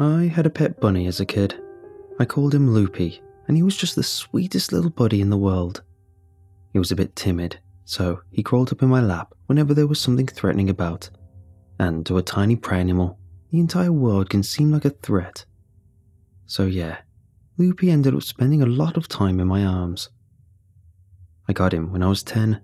I had a pet bunny as a kid. I called him Loopy, and he was just the sweetest little buddy in the world. He was a bit timid, so he crawled up in my lap whenever there was something threatening about. And to a tiny prey animal, the entire world can seem like a threat. So, yeah, Loopy ended up spending a lot of time in my arms. I got him when I was 10,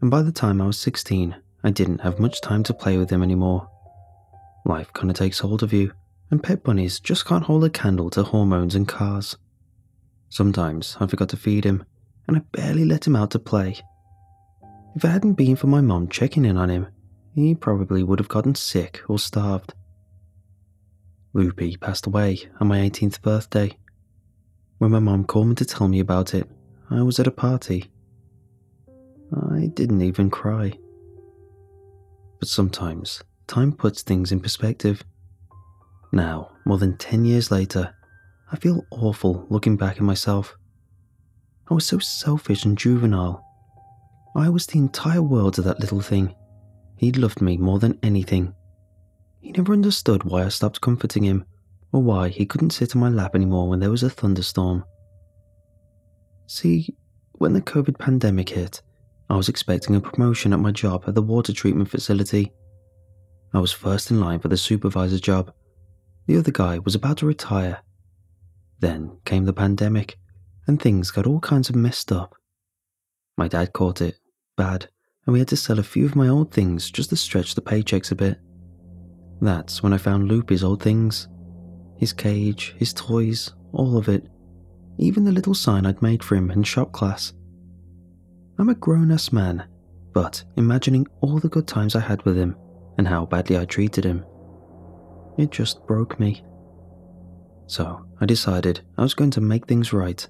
and by the time I was 16, I didn't have much time to play with him anymore. Life kinda takes hold of you, and pet bunnies just can't hold a candle to hormones and cars. Sometimes I forgot to feed him, and I barely let him out to play. If it hadn't been for my mom checking in on him, he probably would have gotten sick or starved. Loopy passed away on my 18th birthday. When my mom called me to tell me about it, I was at a party. I didn't even cry. But sometimes time puts things in perspective. Now, more than 10 years later, I feel awful looking back at myself. I was so selfish and juvenile. I was the entire world to that little thing. He loved me more than anything. He never understood why I stopped comforting him, or why he couldn't sit on my lap anymore when there was a thunderstorm. See, when the COVID pandemic hit, I was expecting a promotion at my job at the water treatment facility. I was first in line for the supervisor job. The other guy was about to retire. Then came the pandemic, and things got all kinds of messed up. My dad caught it, bad, and we had to sell a few of my old things just to stretch the paychecks a bit. That's when I found Loopy's old things his cage, his toys, all of it, even the little sign I'd made for him in shop class. I'm a grown ass man, but imagining all the good times I had with him and how badly I treated him, it just broke me. So I decided I was going to make things right.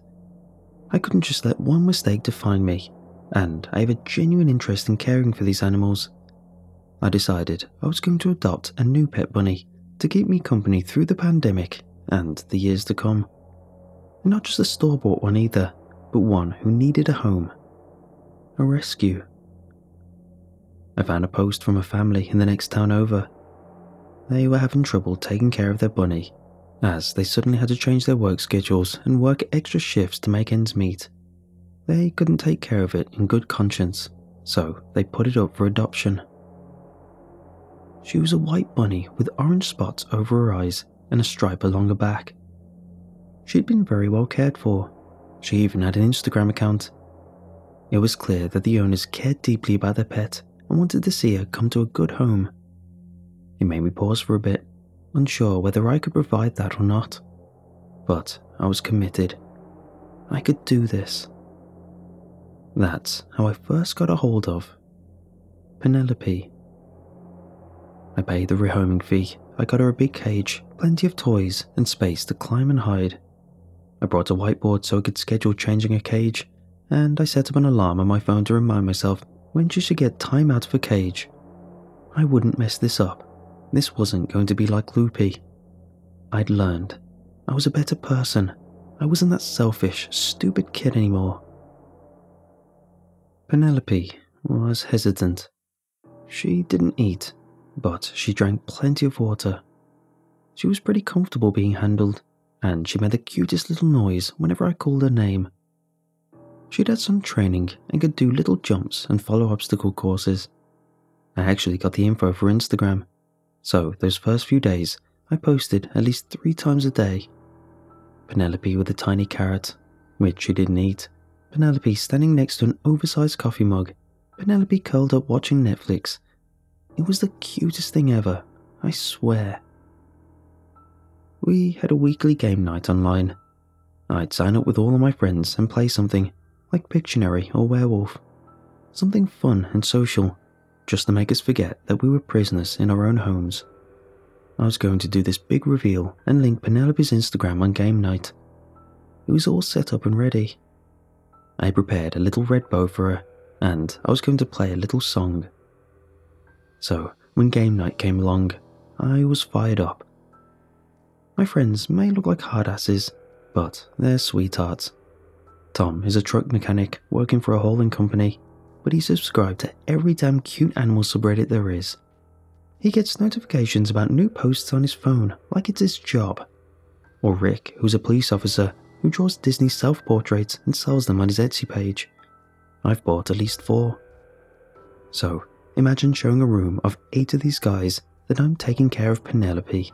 I couldn't just let one mistake define me, and I have a genuine interest in caring for these animals. I decided I was going to adopt a new pet bunny to keep me company through the pandemic and the years to come. Not just a store bought one either, but one who needed a home. A rescue. I found a post from a family in the next town over. They were having trouble taking care of their bunny, as they suddenly had to change their work schedules and work extra shifts to make ends meet. They couldn't take care of it in good conscience, so they put it up for adoption. She was a white bunny with orange spots over her eyes and a stripe along her back. She'd been very well cared for. She even had an Instagram account. It was clear that the owners cared deeply about their pet and wanted to see her come to a good home. It made me pause for a bit, unsure whether I could provide that or not. But I was committed. I could do this. That's how I first got a hold of Penelope. I paid the rehoming fee. I got her a big cage, plenty of toys, and space to climb and hide. I brought a whiteboard so I could schedule changing her cage, and I set up an alarm on my phone to remind myself when she should get time out of her cage. I wouldn't mess this up. This wasn't going to be like Loopy. I'd learned. I was a better person. I wasn't that selfish, stupid kid anymore. Penelope was hesitant. She didn't eat, but she drank plenty of water. She was pretty comfortable being handled, and she made the cutest little noise whenever I called her name. She'd had some training and could do little jumps and follow obstacle courses. I actually got the info for Instagram, so those first few days I posted at least three times a day. Penelope with a tiny carrot, which she didn't eat, Penelope standing next to an oversized coffee mug, Penelope curled up watching Netflix, it was the cutest thing ever, I swear. We had a weekly game night online. I'd sign up with all of my friends and play something, like Pictionary or Werewolf. Something fun and social, just to make us forget that we were prisoners in our own homes. I was going to do this big reveal and link Penelope's Instagram on game night. It was all set up and ready. I prepared a little red bow for her, and I was going to play a little song so when game night came along, I was fired up. My friends may look like hardasses, but they're sweethearts. Tom is a truck mechanic working for a hauling company, but he's subscribed to every damn cute animal subreddit there is. he gets notifications about new posts on his phone like it's his job. Or Rick, who's a police officer who draws Disney self portraits and sells them on his Etsy page. I've bought at least four. So, imagine showing a room of eight of these guys that I'm taking care of Penelope.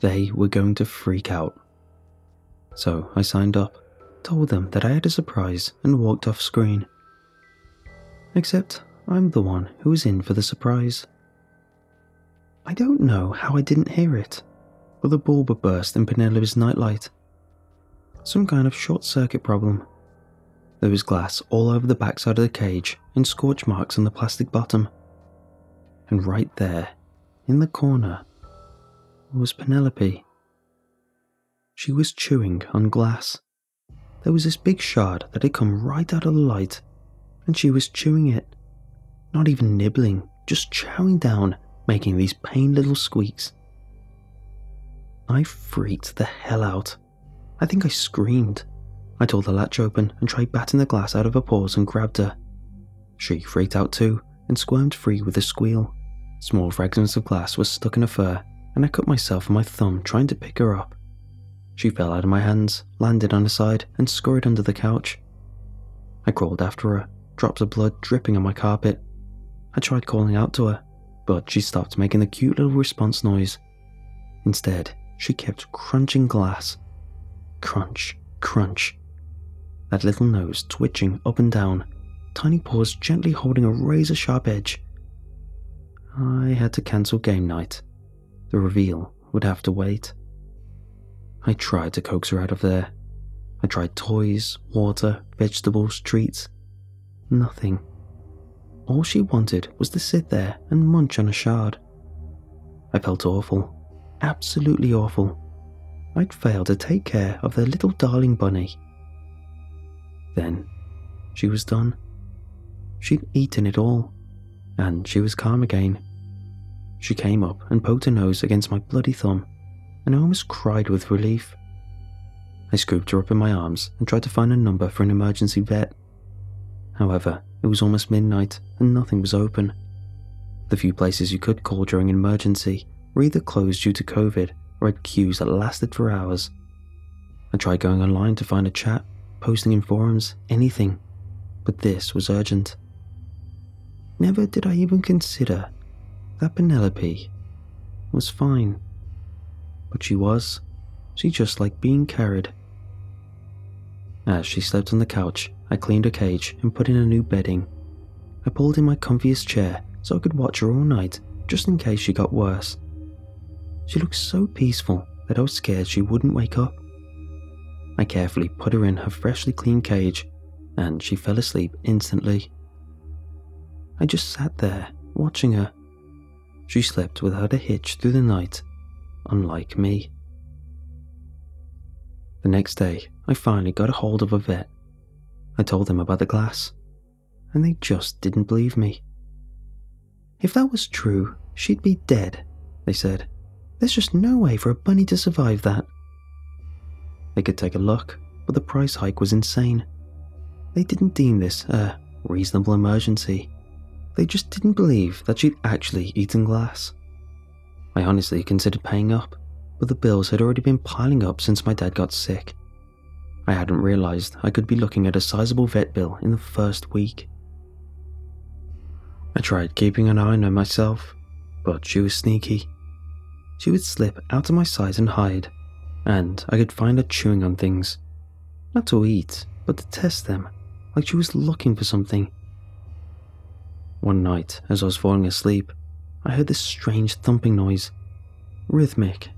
They were going to freak out. So I signed up, told them that I had a surprise, and walked off screen. Except I'm the one who was in for the surprise. I don't know how I didn't hear it, but the bulb burst in Penelope's nightlight. Some kind of short circuit problem. There was glass all over the backside of the cage and scorch marks on the plastic bottom. And right there, in the corner, was Penelope. She was chewing on glass. There was this big shard that had come right out of the light, and she was chewing it. Not even nibbling, just chowing down, making these pain little squeaks. I freaked the hell out. I think I screamed. I tore the latch open and tried batting the glass out of her paws and grabbed her. She freaked out too and squirmed free with a squeal. Small fragments of glass were stuck in her fur and I cut myself on my thumb trying to pick her up. She fell out of my hands, landed on her side, and scurried under the couch. I crawled after her, drops of blood dripping on my carpet. I tried calling out to her, but she stopped making the cute little response noise. Instead, she kept crunching glass. Crunch, crunch. That little nose twitching up and down, tiny paws gently holding a razor sharp edge. I had to cancel game night the reveal would have to wait. I tried to coax her out of there. I tried toys, water, vegetables, treats. Nothing. All she wanted was to sit there and munch on a shard. I felt awful. Absolutely awful. I'd failed to take care of their little darling bunny. Then, she was done. She'd eaten it all, and she was calm again. She came up and poked her nose against my bloody thumb, and I almost cried with relief. I scooped her up in my arms and tried to find a number for an emergency vet. However, it was almost midnight and nothing was open. The few places you could call during an emergency were either closed due to COVID or had queues that lasted for hours. I tried going online to find a chat, posting in forums, anything, but this was urgent. Never did I even consider that Penelope was fine. But she was. She just liked being carried. As she slept on the couch, I cleaned her cage and put in a new bedding. I pulled in my comfiest chair so I could watch her all night, just in case she got worse. She looked so peaceful that I was scared she wouldn't wake up. I carefully put her in her freshly cleaned cage, and she fell asleep instantly. I just sat there, watching her, she slept without a hitch through the night, unlike me. The next day, I finally got a hold of a vet. I told them about the glass, and they just didn't believe me. If that was true, she'd be dead, they said. There's just no way for a bunny to survive that. They could take a look, but the price hike was insane. They didn't deem this a reasonable emergency. They just didn't believe that she'd actually eaten glass. I honestly considered paying up, but the bills had already been piling up since my dad got sick. I hadn't realised I could be looking at a sizable vet bill in the first week. I tried keeping an eye on her myself, but she was sneaky. She would slip out of my sight and hide, and I could find her chewing on things. Not to eat, but to test them, like she was looking for something. One night, as I was falling asleep, I heard this strange thumping noise. Rhythmic.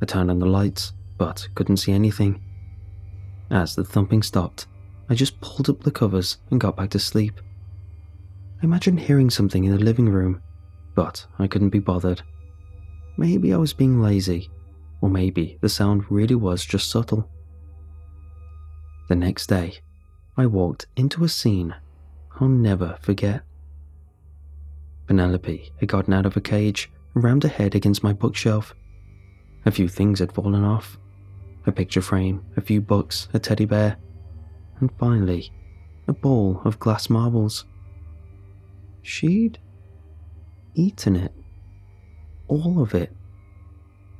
I turned on the lights, but couldn't see anything. As the thumping stopped, I just pulled up the covers and got back to sleep. I imagined hearing something in the living room, but I couldn't be bothered. Maybe I was being lazy, or maybe the sound really was just subtle. The next day, I walked into a scene I'll never forget. Penelope had gotten out of her cage and rammed her head against my bookshelf. A few things had fallen off a picture frame, a few books, a teddy bear, and finally, a bowl of glass marbles. She'd eaten it. all of it.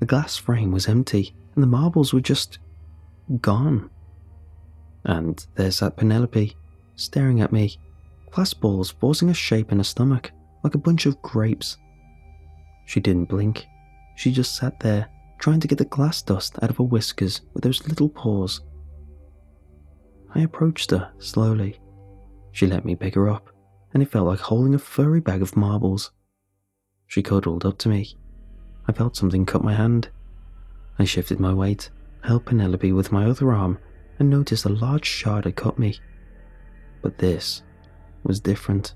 The glass frame was empty, and the marbles were just gone. And there sat Penelope, staring at me, glass balls forcing a shape in her stomach, like a bunch of grapes. She didn't blink. She just sat there, trying to get the glass dust out of her whiskers with those little paws. I approached her slowly. She let me pick her up, and it felt like holding a furry bag of marbles. She cuddled up to me. I felt something cut my hand. I shifted my weight, held Penelope with my other arm, and noticed a large shard had cut me. But this was different.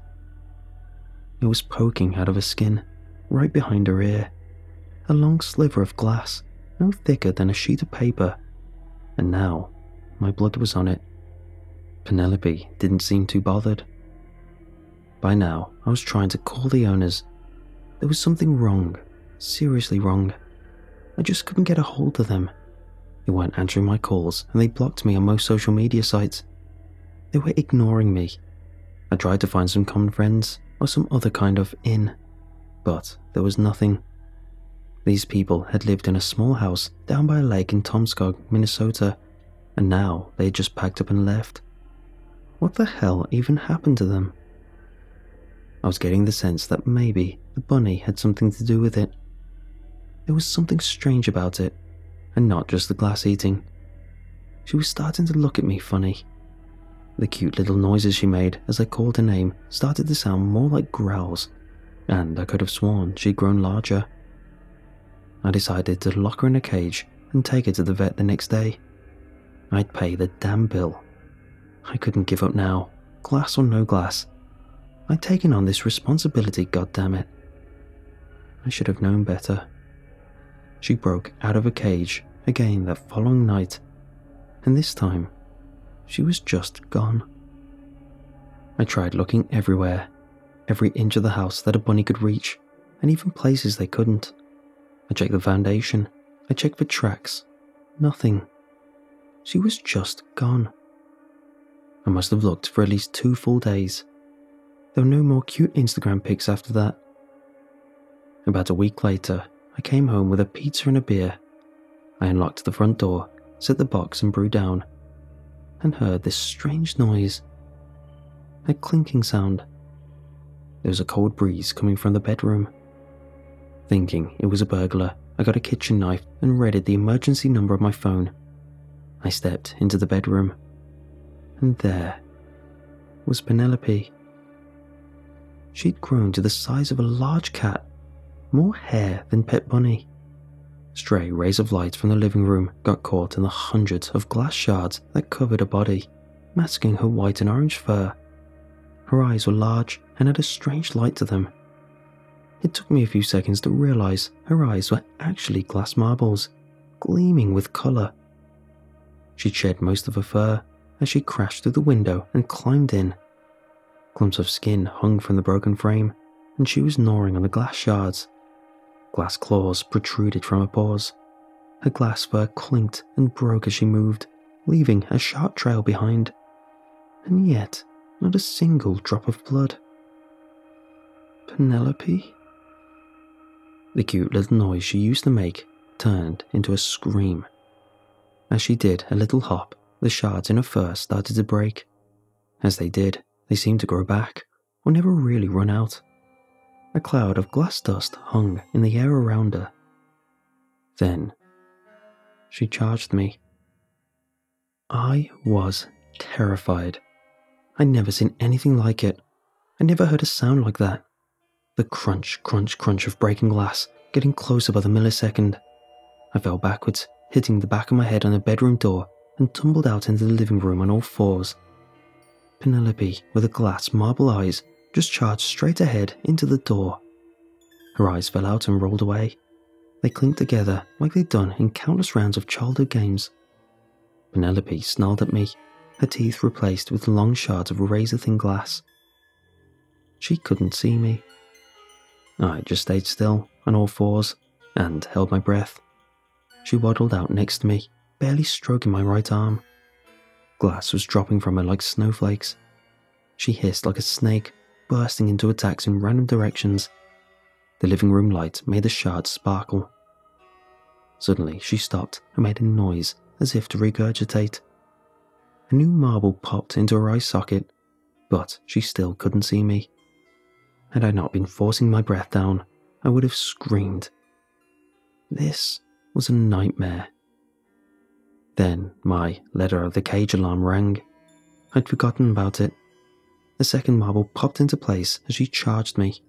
It was poking out of her skin, right behind her ear. A long sliver of glass, no thicker than a sheet of paper. And now, my blood was on it. Penelope didn't seem too bothered. By now, I was trying to call the owners. There was something wrong, seriously wrong. I just couldn't get a hold of them. They weren't answering my calls, and they blocked me on most social media sites. They were ignoring me. I tried to find some common friends or some other kind of in, but there was nothing. These people had lived in a small house down by a lake in Tomskog, Minnesota, and now they had just packed up and left. What the hell even happened to them? I was getting the sense that maybe the bunny had something to do with it. There was something strange about it, and not just the glass eating. She was starting to look at me funny. The cute little noises she made as I called her name started to sound more like growls, and I could have sworn she'd grown larger. I decided to lock her in a cage and take her to the vet the next day. I'd pay the damn bill. I couldn't give up now, glass or no glass. I'd taken on this responsibility, goddammit. I should have known better. She broke out of a cage again that following night, and this time, she was just gone. I tried looking everywhere, every inch of the house that a bunny could reach, and even places they couldn't. I checked the foundation, I checked for tracks. Nothing. She was just gone. I must have looked for at least two full days. There were no more cute Instagram pics after that. About a week later, I came home with a pizza and a beer. I unlocked the front door, set the box and brewed down, and heard this strange noise a clinking sound. There was a cold breeze coming from the bedroom. Thinking it was a burglar, I got a kitchen knife and readied the emergency number of my phone. I stepped into the bedroom, and there was Penelope. She'd grown to the size of a large cat, more hare than Pet Bunny. Stray rays of light from the living room got caught in the hundreds of glass shards that covered her body, masking her white and orange fur. Her eyes were large and had a strange light to them. It took me a few seconds to realize her eyes were actually glass marbles, gleaming with color. She'd shed most of her fur as she crashed through the window and climbed in. Clumps of skin hung from the broken frame, and she was gnawing on the glass shards. Glass claws protruded from her paws. Her glass fur clinked and broke as she moved, leaving a sharp trail behind. And yet, not a single drop of blood. Penelope? The cute little noise she used to make turned into a scream. As she did a little hop, the shards in her fur started to break. As they did, they seemed to grow back, or never really run out. A cloud of glass dust hung in the air around her. Then, she charged me. I was terrified. I'd never seen anything like it. I never heard a sound like that. The crunch, crunch, crunch of breaking glass getting closer by the millisecond. I fell backwards, hitting the back of my head on the bedroom door, and tumbled out into the living room on all fours. Penelope, with her glass marble eyes, just charged straight ahead into the door. Her eyes fell out and rolled away. They clinked together like they'd done in countless rounds of childhood games. Penelope snarled at me, her teeth replaced with long shards of razor thin glass. She couldn't see me. I just stayed still on all fours and held my breath. She waddled out next to me, barely stroking my right arm. Glass was dropping from her like snowflakes. She hissed like a snake, bursting into attacks in random directions. The living room light made the shards sparkle. Suddenly, she stopped and made a noise as if to regurgitate. A new marble popped into her eye socket, but she still couldn't see me. Had I not been forcing my breath down, I would have screamed. This was a nightmare. Then my letter of the cage alarm rang. I'd forgotten about it. The second marble popped into place as she charged me.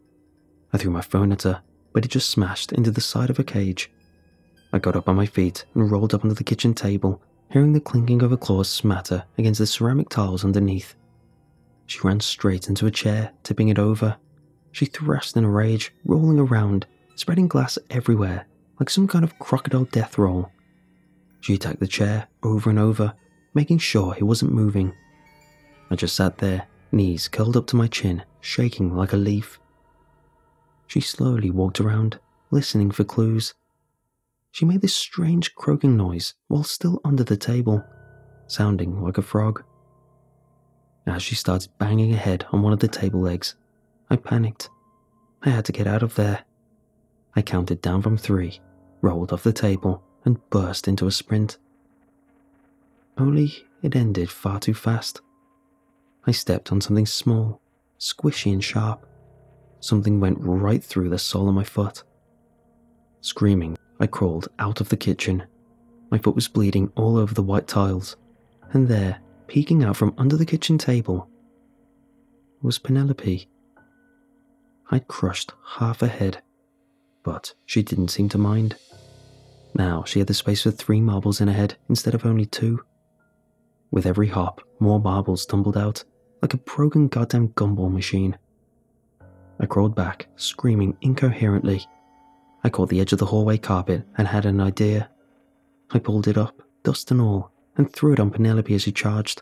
I threw my phone at her, but it just smashed into the side of a cage. I got up on my feet and rolled up onto the kitchen table, hearing the clinking of her claws smatter against the ceramic tiles underneath. She ran straight into a chair, tipping it over. She thrashed in a rage, rolling around, spreading glass everywhere, like some kind of crocodile death roll. She attacked the chair over and over, making sure it wasn't moving. I just sat there, knees curled up to my chin, shaking like a leaf. She slowly walked around, listening for clues. She made this strange croaking noise while still under the table, sounding like a frog. As she started banging her head on one of the table legs, I panicked. I had to get out of there. I counted down from three, rolled off the table, and burst into a sprint. Only it ended far too fast. I stepped on something small, squishy and sharp. Something went right through the sole of my foot. Screaming, I crawled out of the kitchen. My foot was bleeding all over the white tiles, and there, peeking out from under the kitchen table, was Penelope. I'd crushed half her head, but she didn't seem to mind. Now she had the space for three marbles in her head instead of only two. With every hop, more marbles tumbled out, like a broken goddamn gumball machine. I crawled back, screaming incoherently I caught the edge of the hallway carpet and had an idea. I pulled it up, dust and all, and threw it on Penelope as she charged.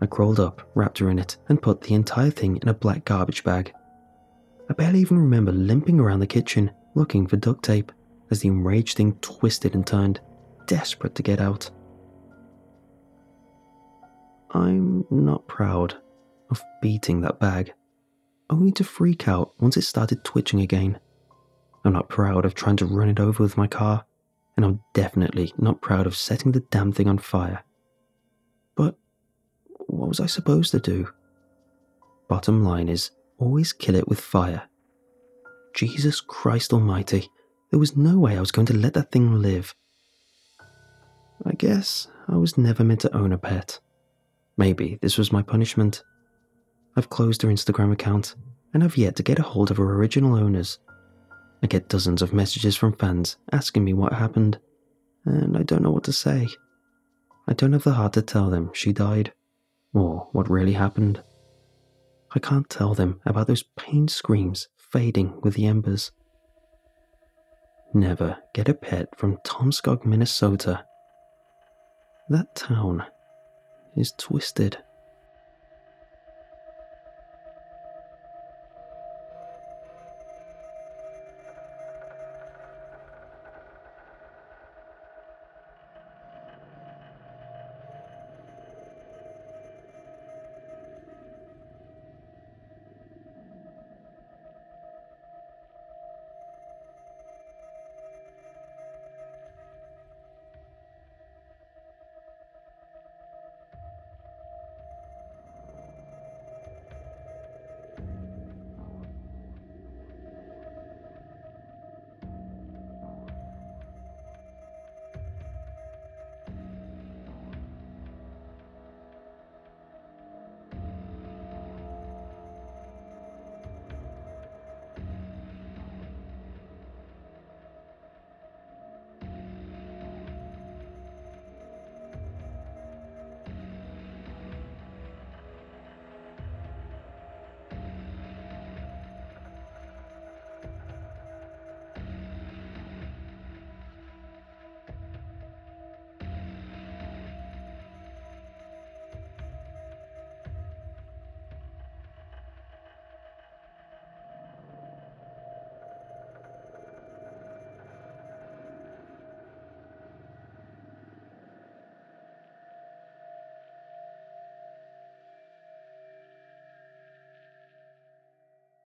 I crawled up, wrapped her in it, and put the entire thing in a black garbage bag. I barely even remember limping around the kitchen looking for duct tape as the enraged thing twisted and turned, desperate to get out. I'm not proud of beating that bag, only to freak out once it started twitching again. I'm not proud of trying to run it over with my car, and I'm definitely not proud of setting the damn thing on fire. But what was I supposed to do? Bottom line is always kill it with fire. Jesus Christ Almighty, there was no way I was going to let that thing live. I guess I was never meant to own a pet. Maybe this was my punishment. I've closed her Instagram account, and I've yet to get a hold of her original owners. I get dozens of messages from fans asking me what happened, and I don't know what to say. I don't have the heart to tell them she died, or what really happened. I can't tell them about those pain screams fading with the embers. Never get a pet from Tomskog, Minnesota. That town is twisted.